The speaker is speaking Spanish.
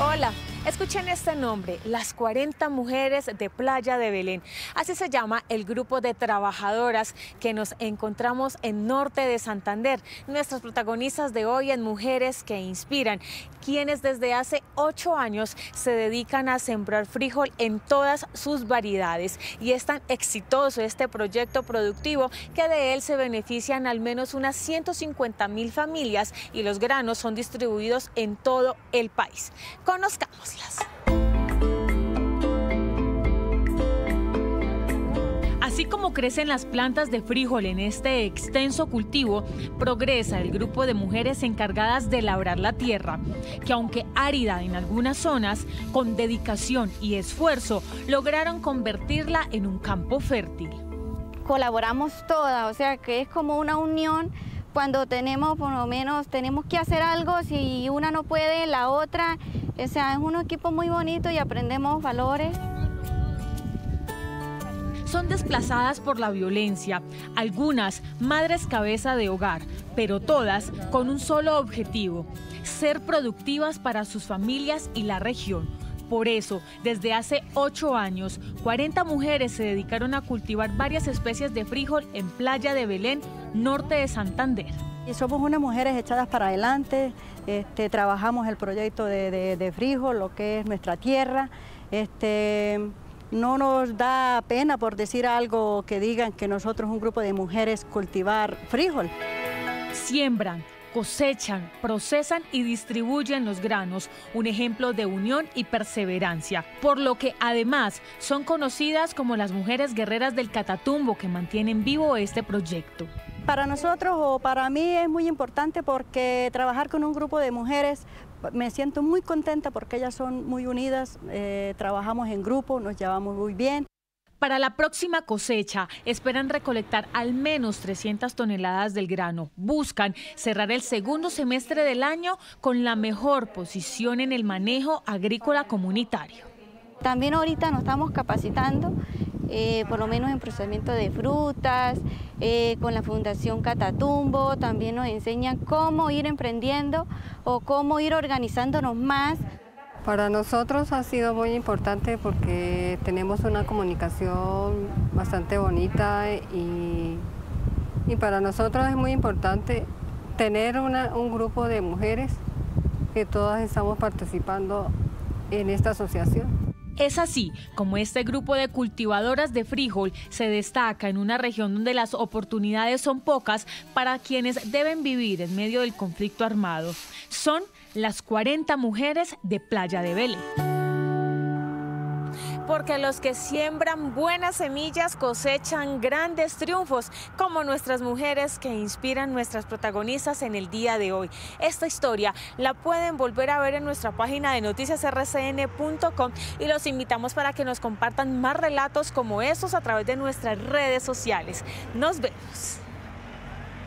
Hola escuchen este nombre, las 40 mujeres de Playa de Belén. Así se llama el grupo de trabajadoras que nos encontramos en norte de Santander. Nuestras protagonistas de hoy en Mujeres que Inspiran, quienes desde hace ocho años se dedican a sembrar frijol en todas sus variedades. Y es tan exitoso este proyecto productivo que de él se benefician al menos unas 150 mil familias y los granos son distribuidos en todo el país. Así como crecen las plantas de frijol en este extenso cultivo, progresa el grupo de mujeres encargadas de labrar la tierra, que aunque árida en algunas zonas, con dedicación y esfuerzo lograron convertirla en un campo fértil. Colaboramos todas, o sea que es como una unión cuando tenemos por lo menos tenemos que hacer algo, si una no puede, la otra, o sea, es un equipo muy bonito y aprendemos valores. Son desplazadas por la violencia, algunas madres cabeza de hogar, pero todas con un solo objetivo, ser productivas para sus familias y la región. Por eso, desde hace ocho años, 40 mujeres se dedicaron a cultivar varias especies de frijol en Playa de Belén, norte de Santander. Y somos unas mujeres echadas para adelante, este, trabajamos el proyecto de, frijol, lo que es nuestra tierra. Este, no nos da pena por decir algo que digan que nosotros, un grupo de mujeres, cultivar frijol. Siembran, cosechan, procesan y distribuyen los granos, un ejemplo de unión y perseverancia, por lo que además son conocidas como las mujeres guerreras del Catatumbo que mantienen vivo este proyecto. Para nosotros o para mí es muy importante porque trabajar con un grupo de mujeres me siento muy contenta porque ellas son muy unidas, eh, trabajamos en grupo, nos llevamos muy bien. Para la próxima cosecha esperan recolectar al menos 300 toneladas del grano. Buscan cerrar el segundo semestre del año con la mejor posición en el manejo agrícola comunitario. También ahorita nos estamos capacitando, eh, por lo menos en procesamiento de frutas, eh, con la Fundación Catatumbo, también nos enseñan cómo ir emprendiendo o cómo ir organizándonos más para nosotros ha sido muy importante porque tenemos una comunicación bastante bonita y, para nosotros es muy importante tener un grupo de mujeres que todas estamos participando en esta asociación. Es así como este grupo de cultivadoras de frijol se destaca en una región donde las oportunidades son pocas para quienes deben vivir en medio del conflicto armado. Son las 40 mujeres de Playa de Vélez porque los que siembran buenas semillas cosechan grandes triunfos, como nuestras mujeres que inspiran nuestras protagonistas en el día de hoy. Esta historia la pueden volver a ver en nuestra página de noticiasrcn.com y los invitamos para que nos compartan más relatos como estos a través de nuestras redes sociales. Nos vemos.